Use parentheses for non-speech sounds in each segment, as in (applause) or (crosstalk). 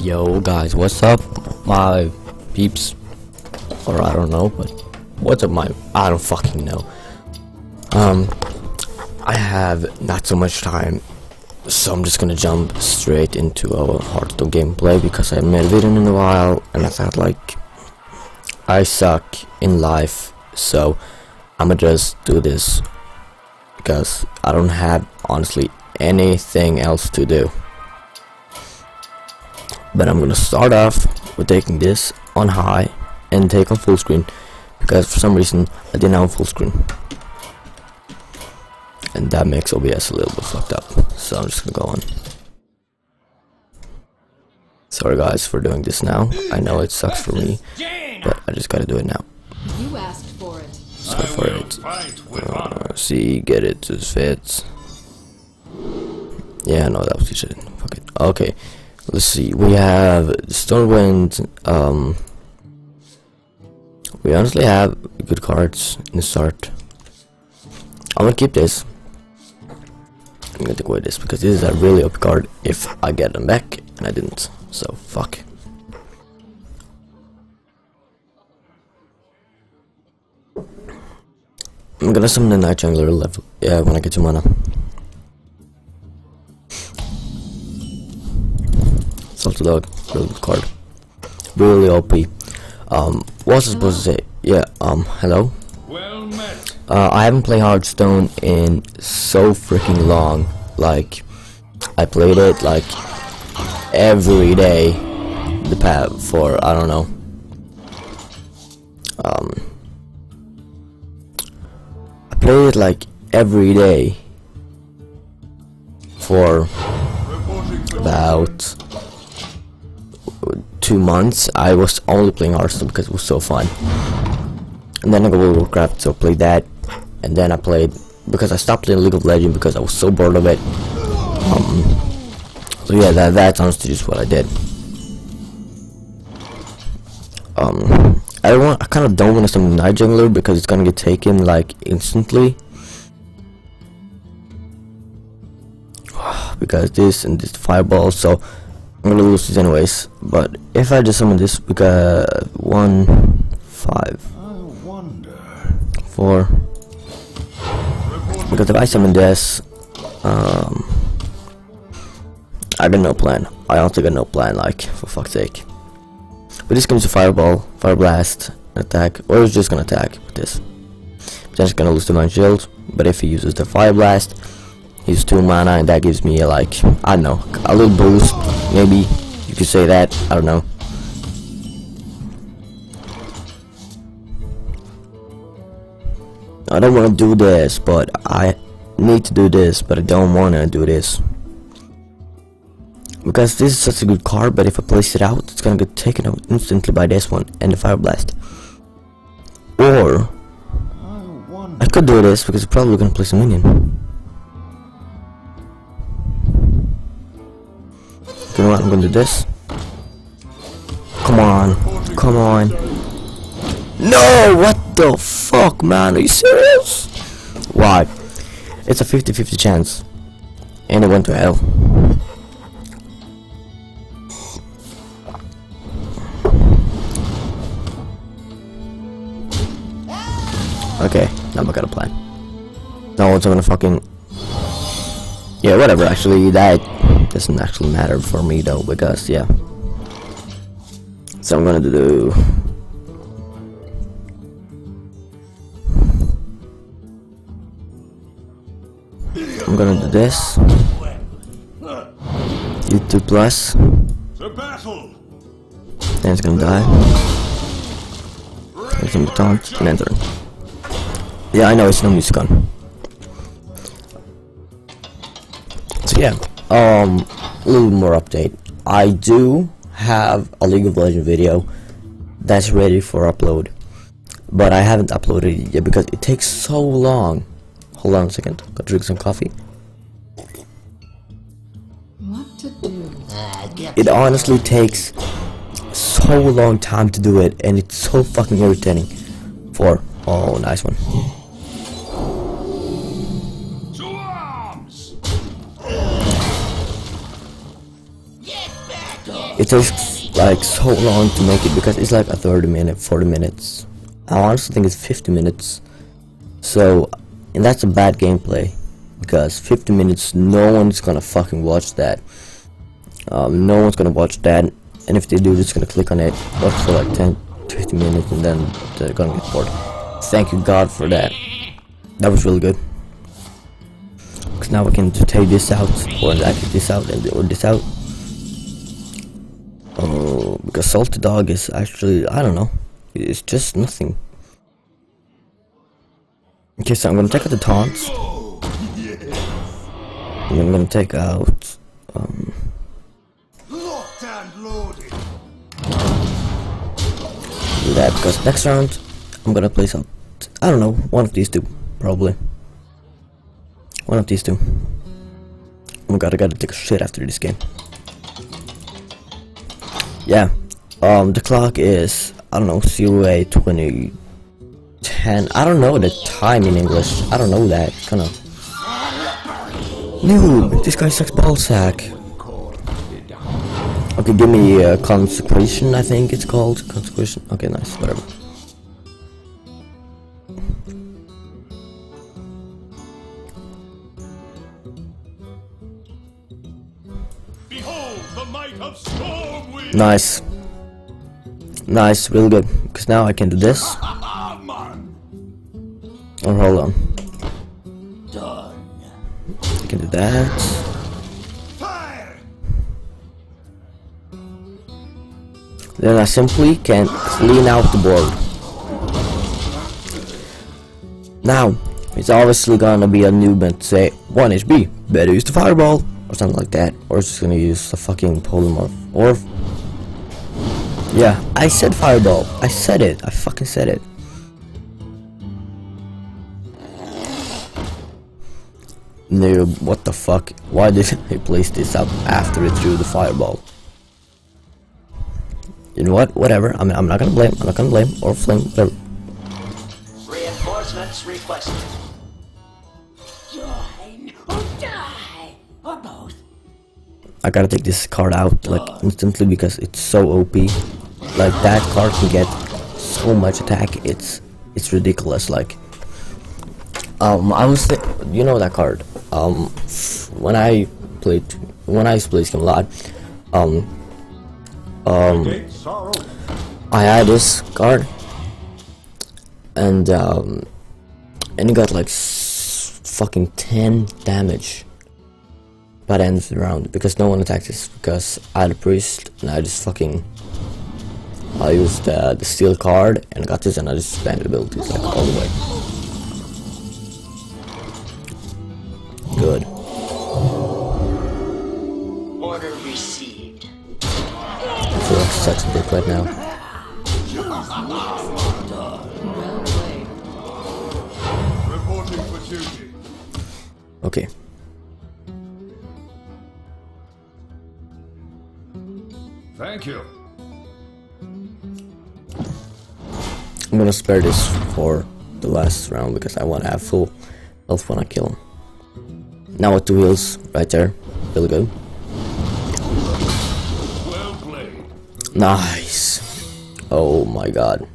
Yo guys, what's up my peeps? Or I don't know, but what's up my I don't fucking know. Um I have not so much time so I'm just gonna jump straight into our hard to gameplay because I haven't made a video in a while and I thought like I suck in life so I'ma just do this because I don't have honestly anything else to do but I'm gonna start off with taking this on high and take on full screen because for some reason I didn't have full screen. And that makes OBS a little bit fucked up. So I'm just gonna go on. Sorry guys for doing this now. I know it sucks for me but I just gotta do it now. You asked for it. so for it. Uh, see get it to fits. Yeah no that was shit. Fuck it. Okay let's see we have Stormwind um we honestly have good cards in the start. I'm gonna keep this. I'm gonna take away this because this is a really OP card if I get them back and I didn't so fuck. I'm gonna summon the Knife Juggler level yeah when I get to mana Salty Dog, really good card. Really OP. Um, what was I supposed to say? Yeah, um, hello? Well met. Uh, I haven't played Hearthstone in so freaking long. Like, I played it like every day the past for I don't know. Um, I played it like every day for about two months. I was only playing Hearthstone because it was so fun. And then I got World of Warcraft, so I played that. And then I played because I stopped playing League of Legends because I was so bored of it. Um, so yeah, that that's honestly just what I did. Um, I don't want, I kind of don't want to summon Knife Juggler because it's gonna get taken like instantly. (sighs) because this and this fireball, so I'm gonna lose this anyways. But if I just summon this, we got five, I wonder. four. Because if I summon this, um, I got no plan. I honestly got no plan. Like for fuck's sake. But this comes to fireball, fire blast, attack, or it's just gonna attack with this. It's gonna lose divine shield. But if he uses the fire blast, he's two mana, and that gives me like I don't know a little boost. Maybe you could say that. I don't know. I don't want to do this, but I need to do this, but I don't want to do this. Because this is such a good card, but if I place it out, it's gonna get taken out instantly by this one and the Fire Blast. Or, I. I could do this because it's probably gonna place a minion. You know what, I'm gonna do this. Come on, come on. No, what the fuck, man? Are you serious? Why? It's a 50-50 chance. And it went to hell. Okay, now I got a plan. No one's gonna fucking... Yeah, whatever, actually, that doesn't actually matter for me though, because, yeah. So I'm gonna do... I'm gonna do this. YouTube plus. The battle. Then it's gonna die. There's some taunt and enter. Yeah, I know it's no music on. So yeah, um, a little more update. I do have a League of Legends video that's ready for upload, but I haven't uploaded it yet because it takes so long. Hold on a second, gotta drink some coffee. What to do? It honestly takes so long time to do it, and it's so fucking irritating. For oh, nice one. It takes like so long to make it because it's like a 30 minute 40 minutes. I honestly think it's 50 minutes. So and that's a bad gameplay because 50 minutes no one's gonna fucking watch that. Um, no one's gonna watch that. And if they do they're just gonna click on it watch for like 10 50 minutes and then they're gonna get bored. Thank you god for that. That was really good. Because now we can take this out or actually this out and or this out Because salty dog is actually I don't know. It's just nothing. Okay, so I'm gonna take out the taunts. And I'm gonna take out um do that because next round I'm gonna place out I don't know, one of these two, probably. One of these two. Oh my god, I gotta take a shit after this game. Yeah. Um the clock is I don't know, 0 20 10 I don't know the time in English. I don't know that. Kinda Noob, this guy sucks ballsack. Okay, give me uh, consecration, I think it's called. Consecration. Okay, nice, whatever. Behold the might of Stormwind. Nice. Nice, really good. Because now I can do this. Oh, hold on. I can do that. Then I simply can clean out the board. Now, it's obviously gonna be a noob and say 1 HP, better use the fireball, or something like that. Or it's just gonna use the fucking polymorph. Or. Yeah, I said fireball. I said it. I fucking said it. Noob, what the fuck? Why did (laughs) I place this up after it threw the fireball? You know what? Whatever. I'm, I'm not gonna blame. I'm not gonna blame or flame. Whatever. Reinforcements requested. Join or die, or both. I gotta take this card out like instantly because it's so OP. Like that card can get so much attack. It's it's ridiculous. Like um, I was you know that card. Um, when I played when I used to this a lot. Um, um. I had this card, and um, and it got like fucking ten damage by the end of the round because no one attacked us because I had a priest and I just fucking I used uh, the steal card and got this and I just spammed abilities like all the way. Good. Order received. I feel like such a dick right now. Well played. Reporting for duty. Okay. I'm gonna spare this for the last round because I want to have full health when I kill him. Now with two heals right there. Really. Well. Nice. Oh my god.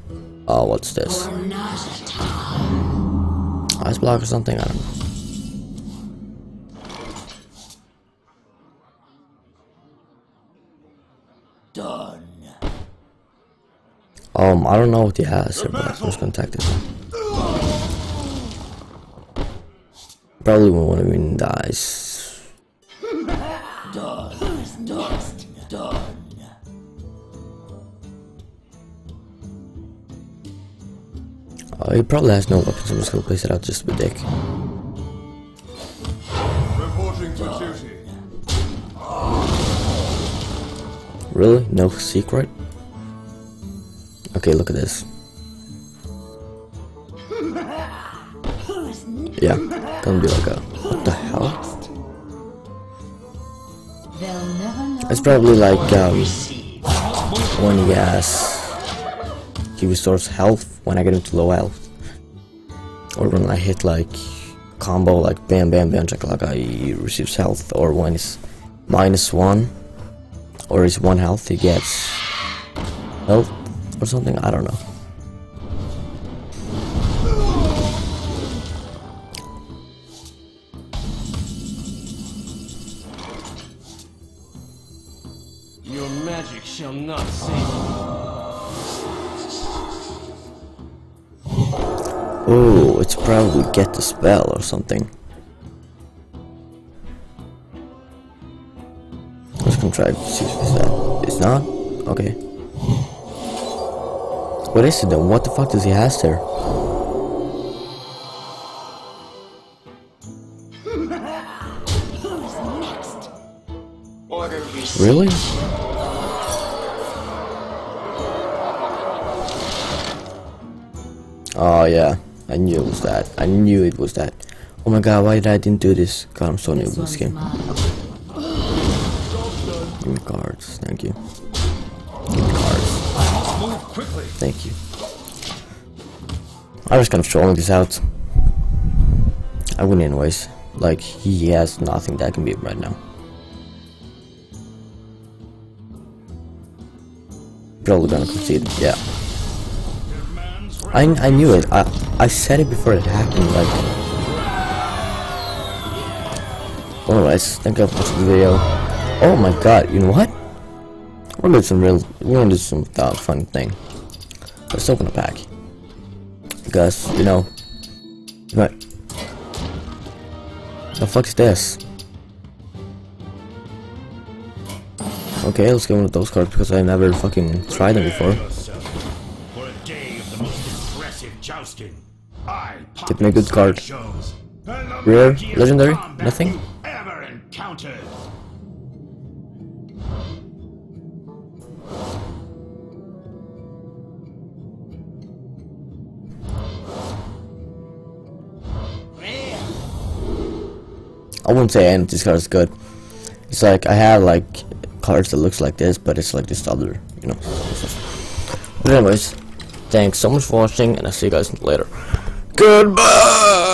Oh, what's this? Ice block or something? I don't know. Done. Um, I don't know what he has here, but I'm just gonna attack this one. Probably when one of them dies. Uh, he probably has no weapons, I'm just gonna place it out just with dick. Reporting for duty. Really? No secret? Okay, look at this. Yeah, gonna be like a what the hell? It's probably like um when he has he restores health when I get into low health. Or when I hit like combo like bam bam bam chakalaka he receives health or when it's minus one Or is one health he gets health or something? I don't know. Your magic shall not save you. Oh, it's probably get the spell or something. Let's try to see if it's that. It's not? Okay. What is it then? What the fuck does he has there? Really? Oh yeah, I knew it was that. I knew it was that. Oh my god, why did I didn't do this? God, I'm so new to this game. Give me cards, thank you. Quickly. thank you. I'm just gonna throwing this out. I win anyways. Like he has nothing that can beat right now. Probably gonna concede. Yeah. I, I knew it. I I said it before it happened. Like. Alright, thank you for watching the video. Oh my god, you know what? We're gonna do some real. We're gonna do some uh, fun thing. Let's open a pack. Because you know. What? The fuck's this? Okay, let's get one of those cards because I never fucking tried them before. Give me a good card. Rare? Legendary? Nothing? I wouldn't say any of these cards good. It's like I have like cards that looks like this, but it's like this other, you know. But anyways, thanks so much for watching, and I'll see you guys later. Goodbye.